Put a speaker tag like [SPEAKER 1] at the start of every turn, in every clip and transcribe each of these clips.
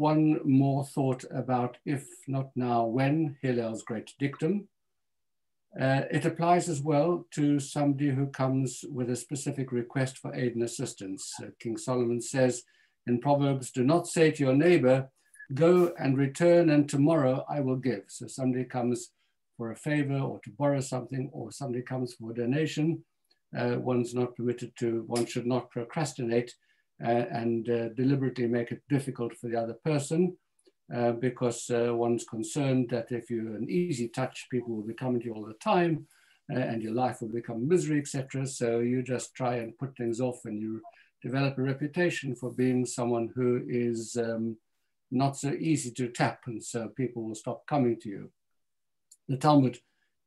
[SPEAKER 1] one more thought about if not now, when, Hillel's great dictum. Uh, it applies as well to somebody who comes with a specific request for aid and assistance. Uh, King Solomon says in Proverbs, do not say to your neighbor, go and return and tomorrow I will give. So somebody comes for a favor or to borrow something or somebody comes for a donation, uh, one's not permitted to, one should not procrastinate and uh, deliberately make it difficult for the other person uh, because uh, one's concerned that if you're an easy touch, people will be coming to you all the time uh, and your life will become misery, etc. So you just try and put things off and you develop a reputation for being someone who is um, not so easy to tap and so people will stop coming to you. The Talmud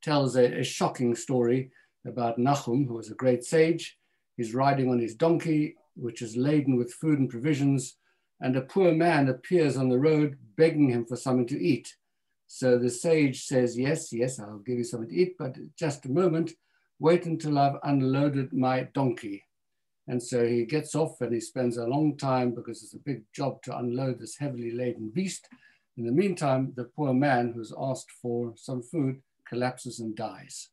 [SPEAKER 1] tells a, a shocking story about Nahum, who was a great sage. He's riding on his donkey, which is laden with food and provisions, and a poor man appears on the road begging him for something to eat. So the sage says, Yes, yes, I'll give you something to eat, but just a moment, wait until I've unloaded my donkey. And so he gets off and he spends a long time because it's a big job to unload this heavily laden beast. In the meantime, the poor man who's asked for some food collapses and dies.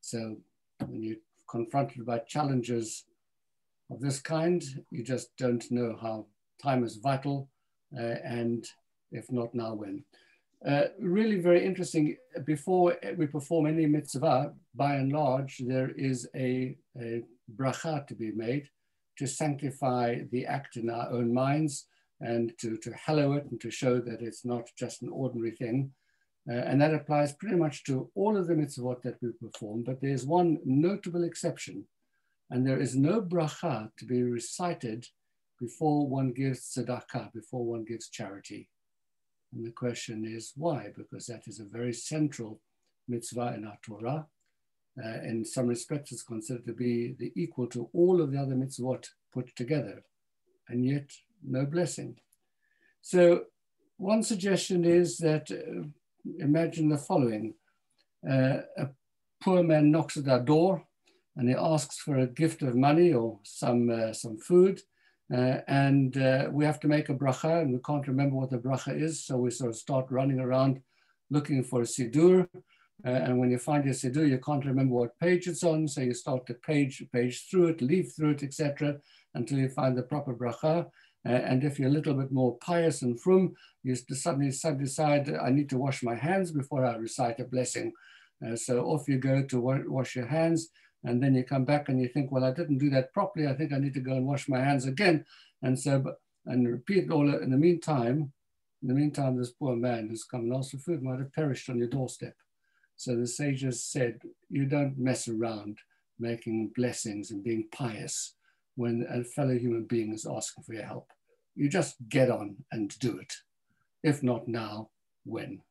[SPEAKER 1] So when you're confronted by challenges of this kind, you just don't know how time is vital uh, and if not now, when. Uh, really very interesting. Before we perform any mitzvah, by and large, there is a, a bracha to be made to sanctify the act in our own minds and to, to hallow it and to show that it's not just an ordinary thing. Uh, and that applies pretty much to all of the mitzvot that we perform, but there's one notable exception, and there is no bracha to be recited before one gives tzedakah, before one gives charity. And the question is why? Because that is a very central mitzvah in our Torah. Uh, in some respects, it's considered to be the equal to all of the other mitzvot put together, and yet no blessing. So one suggestion is that uh, imagine the following. Uh, a poor man knocks at our door and he asks for a gift of money or some, uh, some food. Uh, and uh, we have to make a bracha and we can't remember what the bracha is. So we sort of start running around looking for a siddur. Uh, and when you find your siddur, you can't remember what page it's on. So you start to page, page through it, leaf through it, etc., until you find the proper bracha. Uh, and if you're a little bit more pious and frum, you suddenly decide, I need to wash my hands before I recite a blessing. Uh, so off you go to wa wash your hands. And then you come back and you think, well, I didn't do that properly. I think I need to go and wash my hands again. And so, and repeat all in the meantime, in the meantime, this poor man who's come and asked for food might have perished on your doorstep. So the sages said, you don't mess around making blessings and being pious when a fellow human being is asking for your help. You just get on and do it. If not now, when?